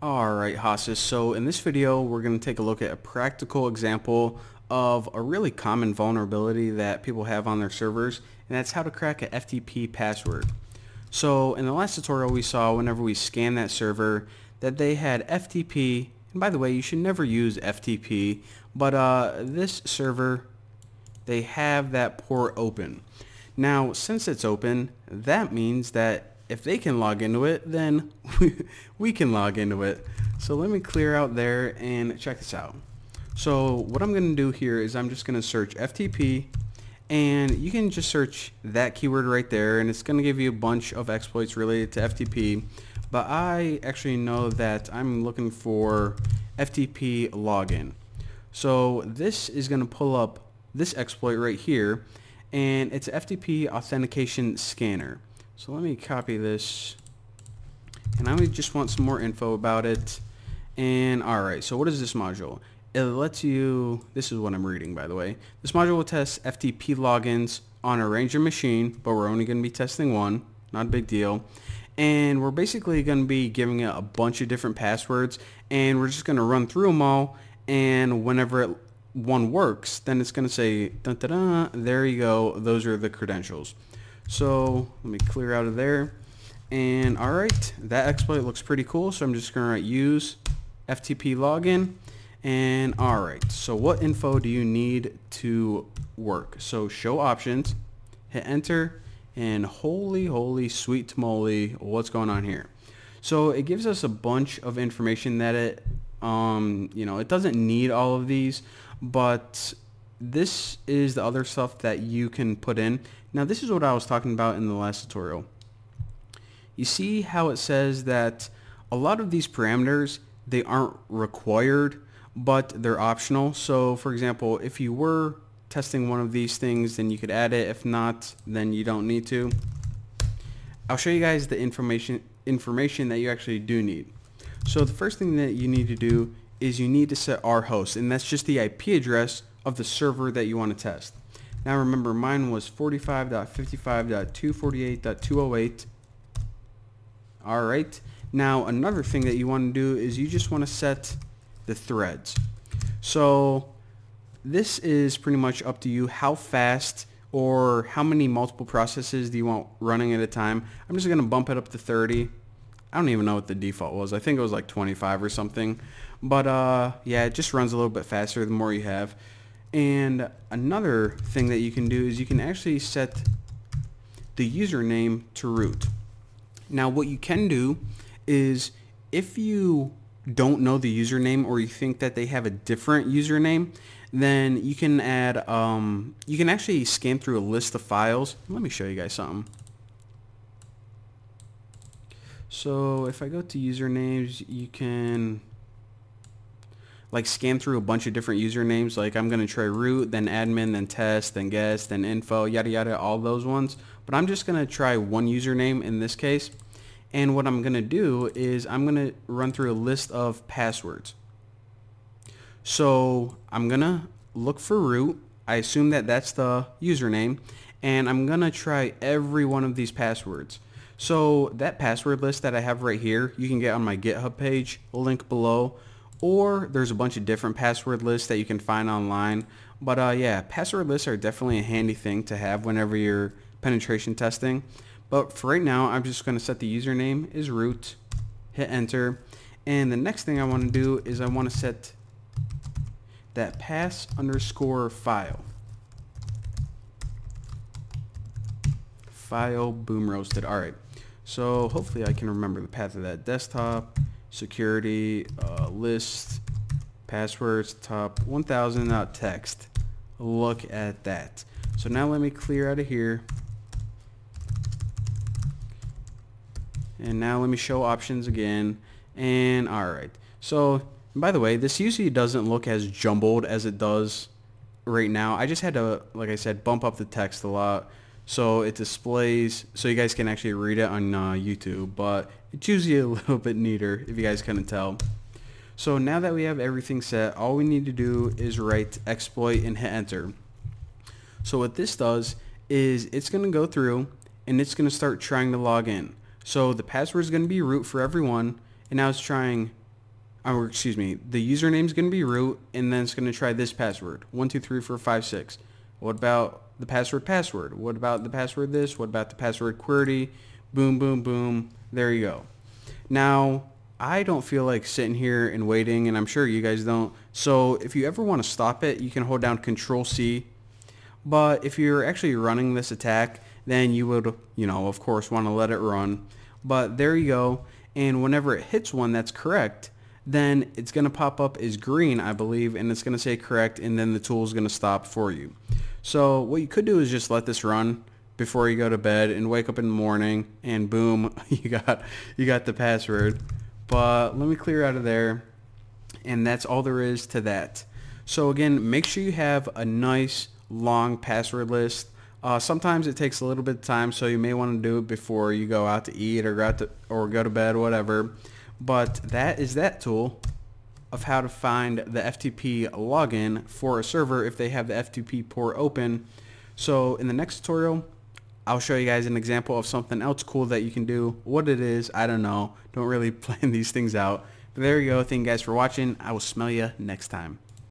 Alright Hasis, so in this video we're going to take a look at a practical example of a really common vulnerability that people have on their servers and that's how to crack a FTP password. So in the last tutorial we saw whenever we scan that server that they had FTP and by the way you should never use FTP but uh, this server they have that port open. Now since it's open that means that if they can log into it, then we can log into it. So let me clear out there and check this out. So what I'm going to do here is I'm just going to search FTP and you can just search that keyword right there and it's going to give you a bunch of exploits related to FTP. But I actually know that I'm looking for FTP login. So this is going to pull up this exploit right here and it's FTP authentication scanner. So let me copy this. And I just want some more info about it. And alright, so what is this module? It lets you, this is what I'm reading by the way. This module will test FTP logins on a Ranger machine, but we're only going to be testing one. Not a big deal. And we're basically going to be giving it a bunch of different passwords. And we're just going to run through them all. And whenever it, one works, then it's going to say, dun, dun, dun, there you go, those are the credentials. So let me clear out of there. And all right, that exploit looks pretty cool. So I'm just going to write use FTP login. And all right, so what info do you need to work? So show options, hit enter, and holy, holy, sweet tamale, what's going on here? So it gives us a bunch of information that it, um, you know, it doesn't need all of these, but this is the other stuff that you can put in. Now this is what I was talking about in the last tutorial. You see how it says that a lot of these parameters, they aren't required, but they're optional. So for example, if you were testing one of these things, then you could add it. If not, then you don't need to. I'll show you guys the information information that you actually do need. So the first thing that you need to do is you need to set our host, and that's just the IP address of the server that you want to test. Now remember mine was 45.55.248.208. Alright. Now another thing that you want to do is you just want to set the threads. So this is pretty much up to you how fast or how many multiple processes do you want running at a time. I'm just going to bump it up to 30. I don't even know what the default was. I think it was like 25 or something. But uh, yeah, it just runs a little bit faster the more you have. And another thing that you can do is you can actually set the username to root. Now what you can do is if you don't know the username or you think that they have a different username, then you can add, um, you can actually scan through a list of files. Let me show you guys something. So if I go to usernames, you can like scan through a bunch of different usernames. Like I'm going to try root, then admin, then test, then guest, then info, yada yada, all those ones. But I'm just going to try one username in this case. And what I'm going to do is I'm going to run through a list of passwords. So I'm going to look for root. I assume that that's the username. And I'm going to try every one of these passwords. So that password list that I have right here, you can get on my GitHub page, link below or there's a bunch of different password lists that you can find online. But uh, yeah, password lists are definitely a handy thing to have whenever you're penetration testing. But for right now, I'm just going to set the username is root, hit enter. And the next thing I want to do is I want to set that pass underscore file. File boom roasted. All right. So hopefully I can remember the path of that desktop security, uh, list, passwords, top 1000 out text. Look at that. So now let me clear out of here. And now let me show options again. And alright. So by the way, this usually doesn't look as jumbled as it does right now. I just had to, like I said, bump up the text a lot so it displays so you guys can actually read it on uh, YouTube but it's usually a little bit neater if you guys couldn't tell. So now that we have everything set all we need to do is write exploit and hit enter. So what this does is it's going to go through and it's going to start trying to log in. So the password is going to be root for everyone and now it's trying or excuse me, the username is going to be root, and then it's going to try this password, one two three four five six. What about the password password? What about the password this? What about the password QWERTY? Boom, boom, boom. There you go. Now, I don't feel like sitting here and waiting, and I'm sure you guys don't. So if you ever want to stop it, you can hold down Control C. But if you're actually running this attack, then you would, you know, of course, want to let it run. But there you go. And whenever it hits one that's correct, then it's going to pop up as green, I believe, and it's going to say correct, and then the tool is going to stop for you. So what you could do is just let this run before you go to bed and wake up in the morning, and boom, you got you got the password. But let me clear out of there, and that's all there is to that. So again, make sure you have a nice long password list. Uh, sometimes it takes a little bit of time, so you may want to do it before you go out to eat or go to, or go to bed, whatever. But that is that tool of how to find the FTP login for a server if they have the FTP port open. So in the next tutorial, I'll show you guys an example of something else cool that you can do. What it is, I don't know. Don't really plan these things out. But there you go. Thank you guys for watching. I will smell you next time.